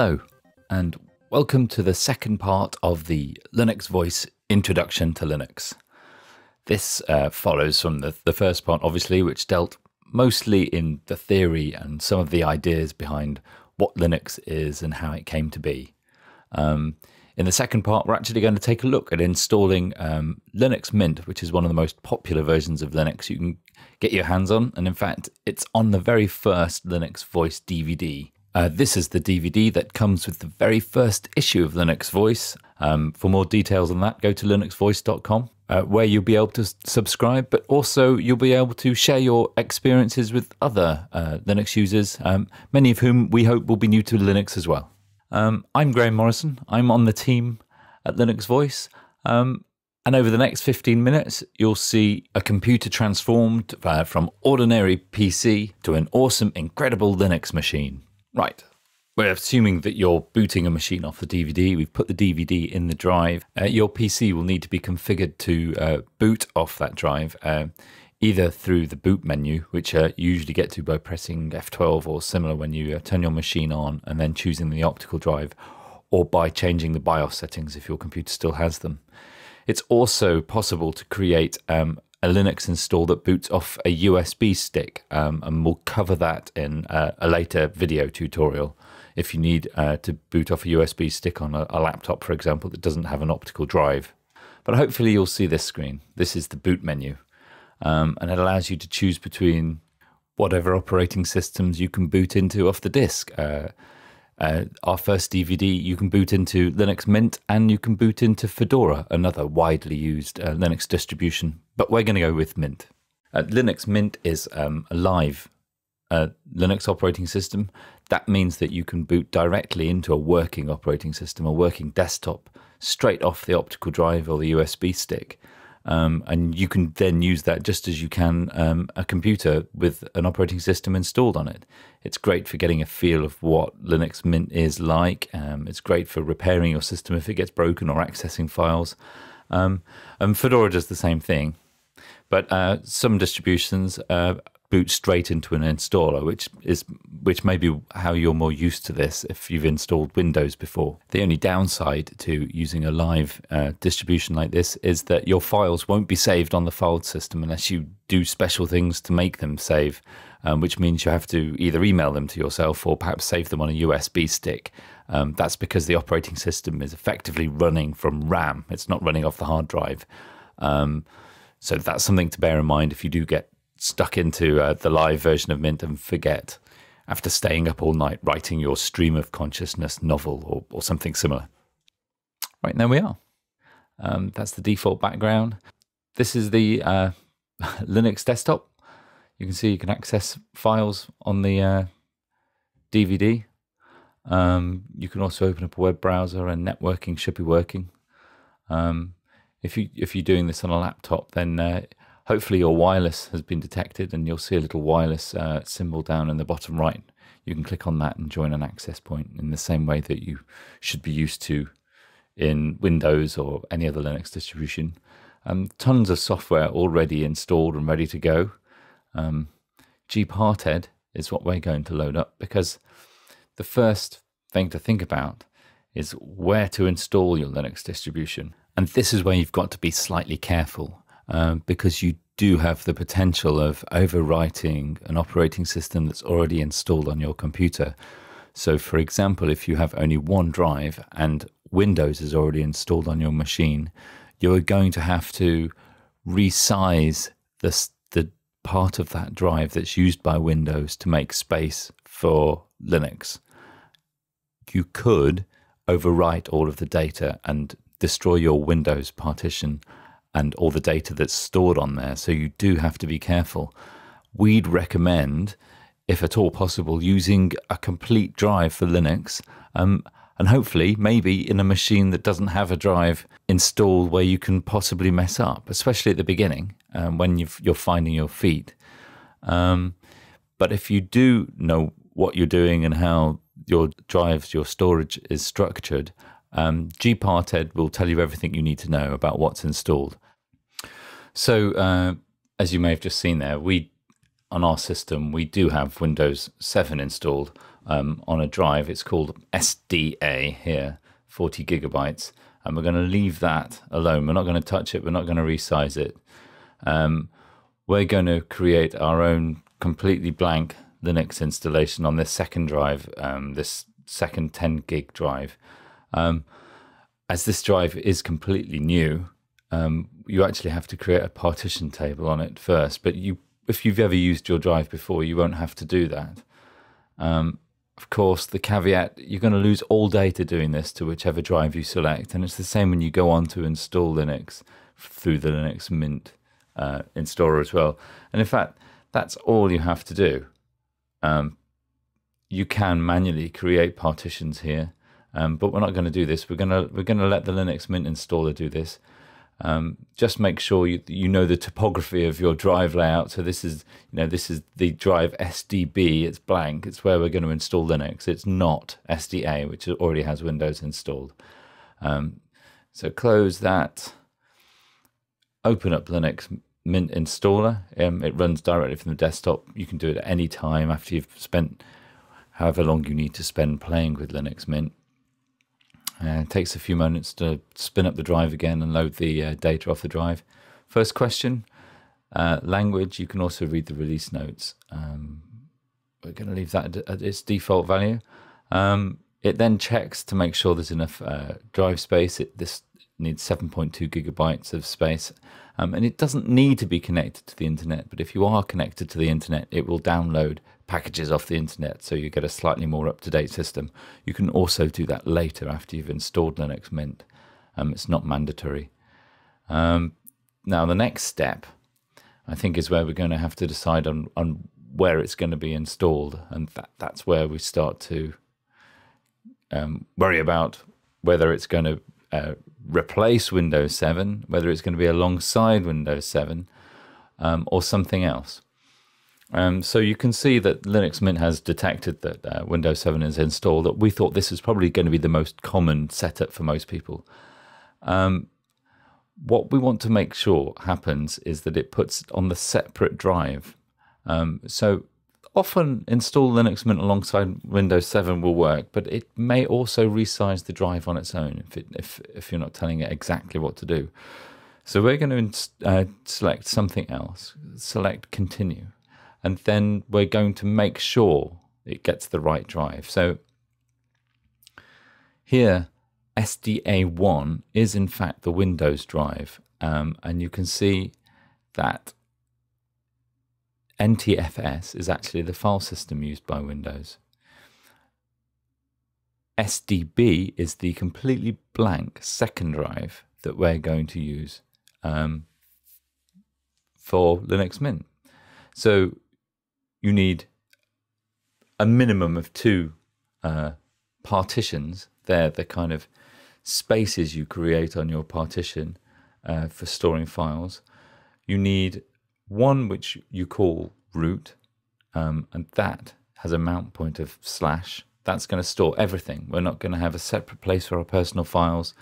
Hello, and welcome to the second part of the Linux Voice Introduction to Linux. This uh, follows from the, the first part, obviously, which dealt mostly in the theory and some of the ideas behind what Linux is and how it came to be. Um, in the second part, we're actually going to take a look at installing um, Linux Mint, which is one of the most popular versions of Linux you can get your hands on. And in fact, it's on the very first Linux Voice DVD. Uh, this is the DVD that comes with the very first issue of Linux Voice. Um, for more details on that, go to linuxvoice.com, uh, where you'll be able to subscribe, but also you'll be able to share your experiences with other uh, Linux users, um, many of whom we hope will be new to Linux as well. Um, I'm Graham Morrison. I'm on the team at Linux Voice. Um, and over the next 15 minutes, you'll see a computer transformed uh, from ordinary PC to an awesome, incredible Linux machine. Right. We're assuming that you're booting a machine off the DVD. We've put the DVD in the drive. Uh, your PC will need to be configured to uh, boot off that drive, uh, either through the boot menu, which uh, you usually get to by pressing F12 or similar when you uh, turn your machine on and then choosing the optical drive, or by changing the BIOS settings if your computer still has them. It's also possible to create um, a Linux install that boots off a USB stick, um, and we'll cover that in uh, a later video tutorial. If you need uh, to boot off a USB stick on a, a, laptop, for example, that doesn't have an optical drive. But hopefully you'll see this screen. This is the boot menu, um, and it allows you to choose between whatever operating systems you can boot into off the disk. Uh, uh, our first DVD, you can boot into Linux Mint and you can boot into Fedora, another widely used uh, Linux distribution. But we're going to go with Mint. Uh, Linux Mint is um, a live uh, Linux operating system. That means that you can boot directly into a working operating system, a working desktop, straight off the optical drive or the USB stick. Um, and you can then use that just as you can um, a computer with an operating system installed on it. It's great for getting a feel of what Linux Mint is like. Um, it's great for repairing your system if it gets broken or accessing files. Um, and Fedora does the same thing. But uh, some distributions uh, boot straight into an installer, which is which may be how you're more used to this if you've installed Windows before. The only downside to using a live uh, distribution like this is that your files won't be saved on the file system unless you do special things to make them save, um, which means you have to either email them to yourself or perhaps save them on a USB stick. Um, that's because the operating system is effectively running from RAM; it's not running off the hard drive. Um, so that's something to bear in mind if you do get stuck into uh, the live version of Mint and forget after staying up all night writing your stream of consciousness novel or, or something similar. Right, there we are. Um, that's the default background. This is the uh, Linux desktop. You can see you can access files on the uh, DVD. Um, you can also open up a web browser and networking should be working. Um, if you if you're doing this on a laptop, then uh, hopefully your wireless has been detected and you'll see a little wireless uh, symbol down in the bottom right. You can click on that and join an access point in the same way that you should be used to in Windows or any other Linux distribution. Um, tons of software already installed and ready to go. Um, gparted is what we're going to load up because the first thing to think about is where to install your Linux distribution. And this is where you've got to be slightly careful um, because you do have the potential of overwriting an operating system that's already installed on your computer. So, for example, if you have only one drive and Windows is already installed on your machine, you're going to have to resize the, the part of that drive that's used by Windows to make space for Linux. You could overwrite all of the data and destroy your Windows partition and all the data that's stored on there. So you do have to be careful. We'd recommend, if at all possible, using a complete drive for Linux. Um, and hopefully, maybe in a machine that doesn't have a drive installed where you can possibly mess up, especially at the beginning um, when you are finding your feet. Um, but if you do know what you're doing and how your drives, your storage is structured, um, gparted will tell you everything you need to know about what's installed. So, uh, as you may have just seen there, we on our system we do have Windows 7 installed um, on a drive. It's called SDA here, 40 gigabytes. And we're going to leave that alone. We're not going to touch it. We're not going to resize it. Um, we're going to create our own completely blank Linux installation on this second drive, um, this second 10 gig drive. Um, as this drive is completely new, um, you actually have to create a partition table on it first. But you, if you've ever used your drive before, you won't have to do that. Um, of course, the caveat you're going to lose all data doing this to whichever drive you select, and it's the same when you go on to install Linux through the Linux Mint uh, installer as well. And in fact, that's all you have to do. Um, you can manually create partitions here, um, but we're not going to do this. We're going to we're going to let the Linux Mint installer do this. Um, just make sure you you know the topography of your drive layout. So this is you know this is the drive SDB. It's blank. It's where we're going to install Linux. It's not SDA, which already has Windows installed. Um, so close that. Open up Linux Mint installer. Um, it runs directly from the desktop. You can do it at any time after you've spent however long you need to spend playing with Linux Mint. Uh, it takes a few moments to spin up the drive again and load the uh, data off the drive. First question uh, language, you can also read the release notes. Um, we're going to leave that at its default value. Um, it then checks to make sure there's enough uh, drive space. It, this needs 7.2 gigabytes of space. Um, and it doesn't need to be connected to the internet, but if you are connected to the internet, it will download packages off the internet so you get a slightly more up to date system. You can also do that later after you've installed Linux Mint. Um, it's not mandatory. Um, now, the next step, I think, is where we're going to have to decide on, on where it's going to be installed. And that, that's where we start to um, worry about whether it's going to uh, replace Windows 7, whether it's going to be alongside Windows 7 um, or something else. Um, so you can see that Linux Mint has detected that uh, Windows 7 is installed. That we thought this is probably going to be the most common setup for most people. Um, what we want to make sure happens is that it puts on the separate drive. Um, so often install Linux Mint alongside Windows 7 will work, but it may also resize the drive on its own if, it, if, if you're not telling it exactly what to do. So we're going to uh, select something else, select continue and then we're going to make sure it gets the right drive. So here, SDA1 is in fact the Windows drive, um, and you can see that NTFS is actually the file system used by Windows. SDB is the completely blank second drive that we're going to use um, for Linux Mint. So you need a minimum of two uh, partitions. They're the kind of spaces you create on your partition uh, for storing files. You need one which you call root, um, and that has a mount point of slash. That's going to store everything. We're not going to have a separate place for our personal files.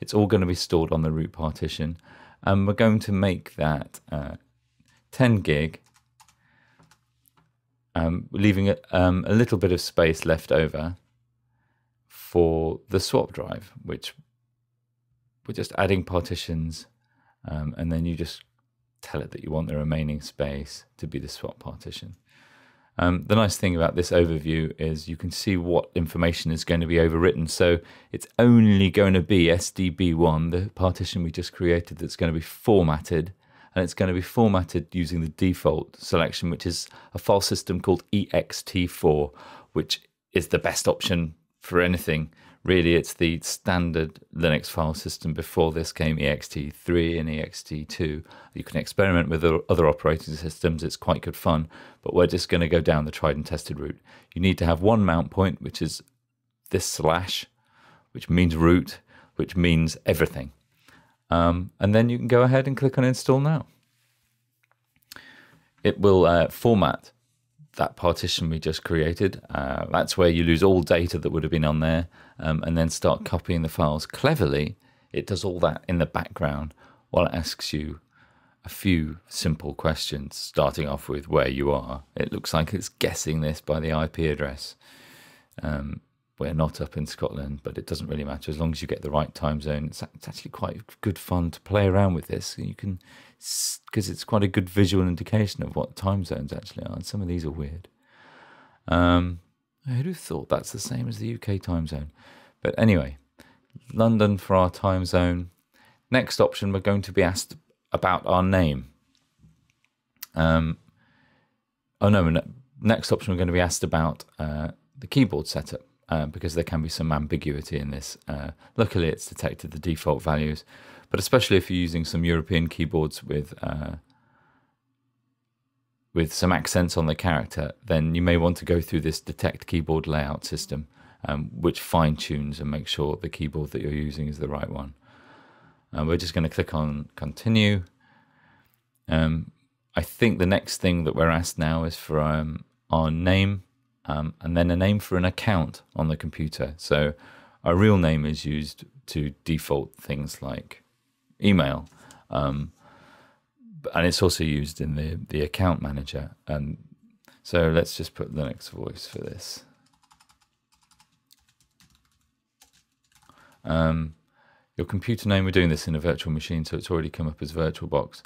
It's all going to be stored on the root partition. And we're going to make that uh, 10 gig um, leaving a, um, a little bit of space left over for the swap drive, which we're just adding partitions, um, and then you just tell it that you want the remaining space to be the swap partition. Um, the nice thing about this overview is you can see what information is going to be overwritten. So it's only going to be SDB1, the partition we just created, that's going to be formatted and it's going to be formatted using the default selection, which is a file system called ext4, which is the best option for anything. Really, it's the standard Linux file system. Before this came ext3 and ext2. You can experiment with other operating systems, it's quite good fun, but we're just going to go down the tried and tested route. You need to have one mount point, which is this slash, which means root, which means everything. Um, and then you can go ahead and click on install now. It will uh, format that partition we just created. Uh, that's where you lose all data that would have been on there um, and then start copying the files. Cleverly, it does all that in the background while it asks you a few simple questions, starting off with where you are. It looks like it's guessing this by the IP address. Um, we're not up in Scotland, but it doesn't really matter as long as you get the right time zone. It's, it's actually quite good fun to play around with this. You can, because it's quite a good visual indication of what time zones actually are. And some of these are weird. Um, who'd have thought that's the same as the UK time zone? But anyway, London for our time zone. Next option, we're going to be asked about our name. Um, oh no, next option, we're going to be asked about uh, the keyboard setup uh, because there can be some ambiguity in this. Uh, luckily, it's detected the default values, but especially if you're using some European keyboards with uh, with some accents on the character, then you may want to go through this detect keyboard layout system, um, which fine tunes and makes sure the keyboard that you're using is the right one. And we're just going to click on continue. Um, I think the next thing that we're asked now is for um, our name um, and then a name for an account on the computer. So our real name is used to default things like email. Um, and it's also used in the, the account manager. And so let's just put Linux voice for this. Um, your computer name, we're doing this in a virtual machine, so it's already come up as VirtualBox.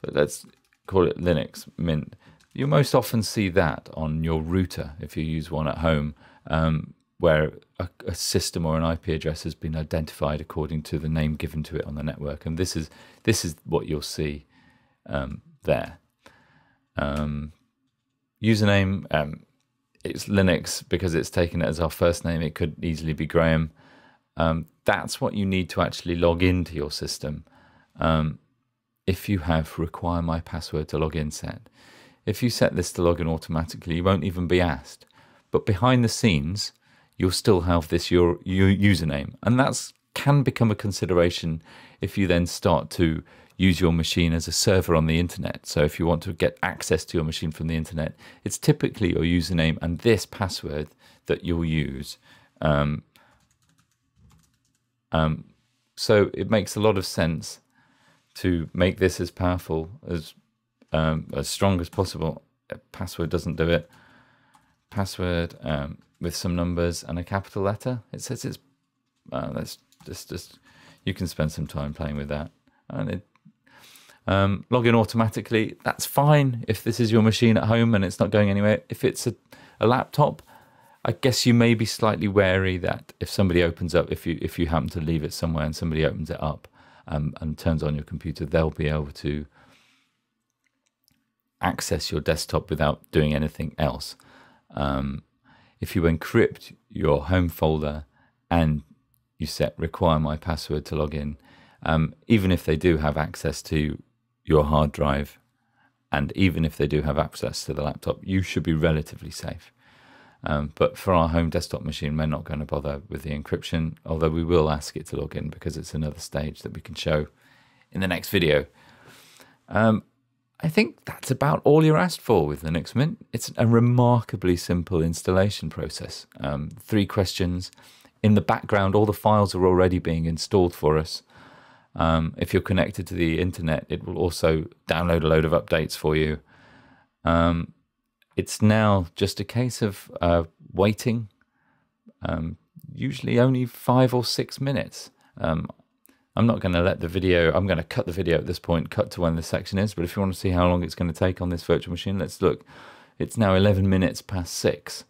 But let's call it Linux Mint. You most often see that on your router if you use one at home, um, where a, a, system or an IP address has been identified according to the name given to it on the network, and this is this is what you'll see um, there. Um, username, um, it's Linux because it's taken it as our first name. It could easily be Graham. Um, that's what you need to actually log into your system. Um, if you have require my password to log in set. If you set this to log in automatically, you won't even be asked. But behind the scenes, you'll still have this your, your username. And that can become a consideration if you then start to use your machine as a server on the internet. So if you want to get access to your machine from the internet, it's typically your username and this password that you'll use. Um, um, so it makes a lot of sense to make this as powerful as um, as strong as possible. Password doesn't do it. Password um, with some numbers and a capital letter. It says it's. Uh, let's just just. You can spend some time playing with that, and it. Um, log in automatically. That's fine if this is your machine at home and it's not going anywhere. If it's a, a laptop, I guess you may be slightly wary that if somebody opens up, if you if you happen to leave it somewhere and somebody opens it up um, and turns on your computer, they'll be able to access your desktop without doing anything else. Um, if you encrypt your home folder and you set require my password to log in, um, even if they do have access to your hard drive, and even if they do have access to the laptop, you should be relatively safe. Um, but for our home desktop machine, we're not going to bother with the encryption, although we will ask it to log in because it's another stage that we can show in the next video. Um, I think that's about all you're asked for with Linux Mint. It's a remarkably simple installation process. Um, three questions. In the background, all the files are already being installed for us. Um, if you're connected to the internet, it will also download a load of updates for you. Um, it's now just a case of uh, waiting, um, usually only five or six minutes. I'm not going to let the video, I'm going to cut the video at this point, cut to when the section is. But if you want to see how long it's going to take on this virtual machine, let's look. It's now 11 minutes past six.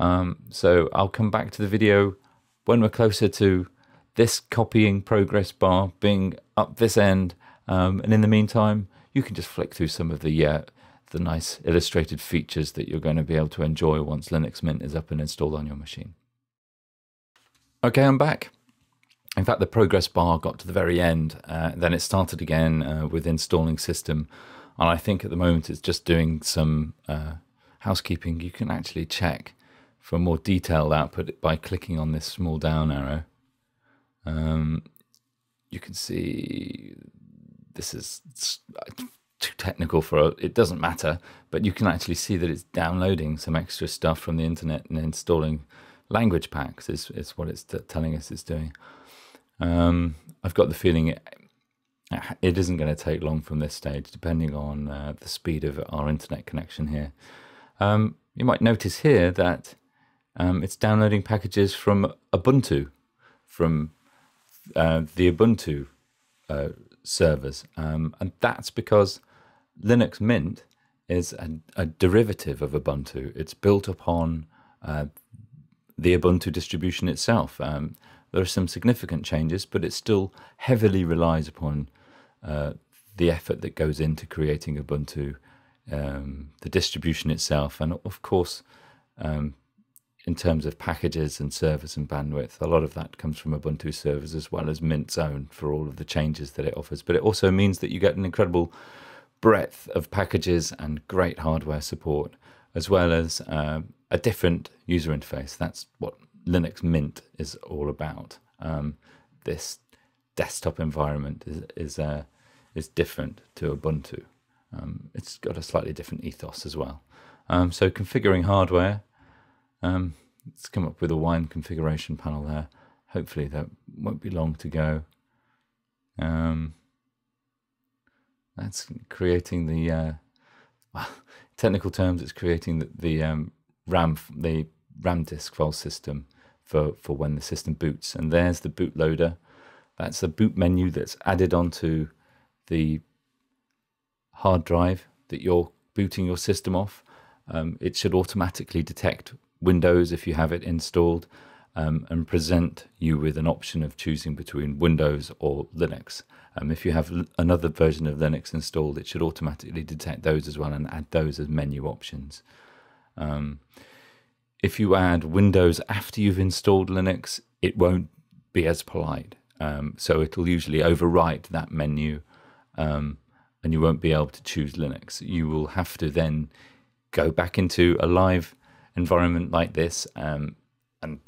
Um, so I'll come back to the video when we're closer to this copying progress bar being up this end. Um, and in the meantime, you can just flick through some of the uh, the nice illustrated features that you're going to be able to enjoy once Linux Mint is up and installed on your machine. Okay, I'm back. In fact, the progress bar got to the very end. Uh, then it started again uh, with installing system. And I think at the moment it's just doing some uh, housekeeping. You can actually check for more detailed output by clicking on this small down arrow. Um, you can see this is too technical for it doesn't matter, but you can actually see that it's downloading some extra stuff from the internet and installing language packs is, is what it's telling us it's doing. Um, I've got the feeling it, it isn't going to take long from this stage, depending on uh, the speed of our internet connection here. Um, you might notice here that um, it's downloading packages from Ubuntu, from uh, the Ubuntu uh, servers. Um, and that's because Linux Mint is a, a, derivative of Ubuntu. It's built upon uh, the Ubuntu distribution itself. Um, there are some significant changes, but it still heavily relies upon uh, the effort that goes into creating Ubuntu, um, the distribution itself, and of course, um, in terms of packages and servers and bandwidth, a lot of that comes from Ubuntu servers as well as Mint's own for all of the changes that it offers. But it also means that you get an incredible breadth of packages and great hardware support, as well as uh, a different user interface. That's what Linux Mint is all about. Um, this desktop environment is is uh, is different to Ubuntu. Um, it's got a slightly different ethos as well. Um, so configuring hardware, um, let's come up with a wine configuration panel there. Hopefully that won't be long to go. Um, that's creating the, uh, well, technical terms, it's creating the, the um, RAM, the RAM disk file system for, for when the system boots. And there's the bootloader. That's the boot menu that's added onto the hard drive that you're booting your system off. Um, it should automatically detect Windows if you have it installed um, and present you with an option of choosing between Windows or Linux. Um, if you have another version of Linux installed, it should automatically detect those as well and add those as menu options. Um, if you add Windows after you've installed Linux, it won't be as polite. Um, so it'll usually overwrite that menu um, and you won't be able to choose Linux. You will have to then go back into a live environment like this um, and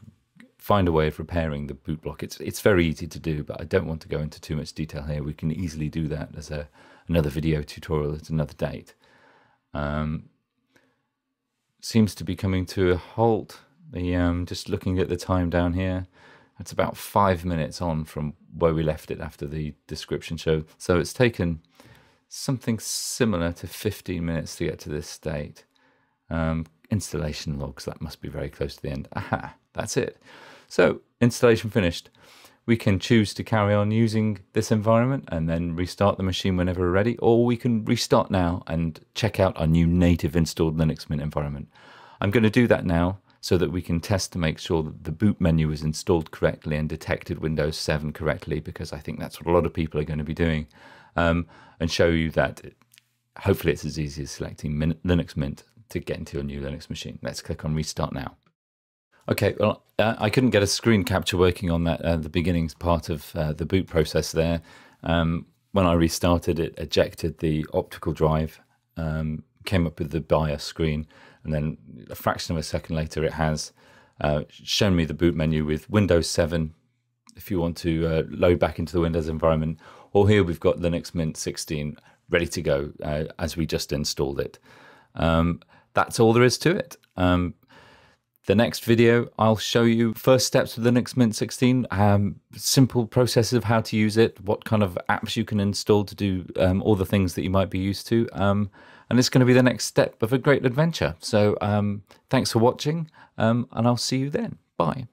find a way of repairing the boot block. It's it's very easy to do, but I don't want to go into too much detail here. We can easily do that as a another video tutorial at another date. Um, seems to be coming to a halt. The um, just looking at the time down here, it's about five minutes on from where we left it after the description show. So it's taken something similar to 15 minutes to get to this state. Um, installation logs, that must be very close to the end. Aha, that's it. So installation finished. We can choose to carry on using this environment and then restart the machine whenever we're ready, or we can restart now and check out our new native installed Linux Mint environment. I'm going to do that now so that we can test to make sure that the boot menu is installed correctly and detected Windows 7 correctly, because I think that's what a lot of people are going to be doing, um, and show you that hopefully it's as easy as selecting Linux Mint to get into your new Linux machine. Let's click on Restart Now. Okay, well, uh, I couldn't get a screen capture working on that uh, the beginnings part of uh, the boot process there. Um, when I restarted it, ejected the optical drive, um, came up with the BIOS screen, and then a fraction of a second later, it has uh, shown me the boot menu with Windows 7. If you want to uh, load back into the Windows environment, or here we've got Linux Mint 16 ready to go uh, as we just installed it. Um, that's all there is to it. Um, the next video, I'll show you first steps with Linux Mint 16, um, simple processes of how to use it, what kind of apps you can install to do um, all the things that you might be used to. Um, and it's going to be the next step of a great adventure. So um, thanks for watching, um, and I'll see you then. Bye.